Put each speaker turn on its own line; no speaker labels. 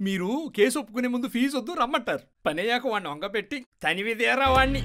మీరు కేసు ఒప్పుకునే ముందు ఫీజు వద్దు రమ్మంటారు. పని అయ్యాక వాడిని వంగపెట్టి తనివిదేరా వాడిని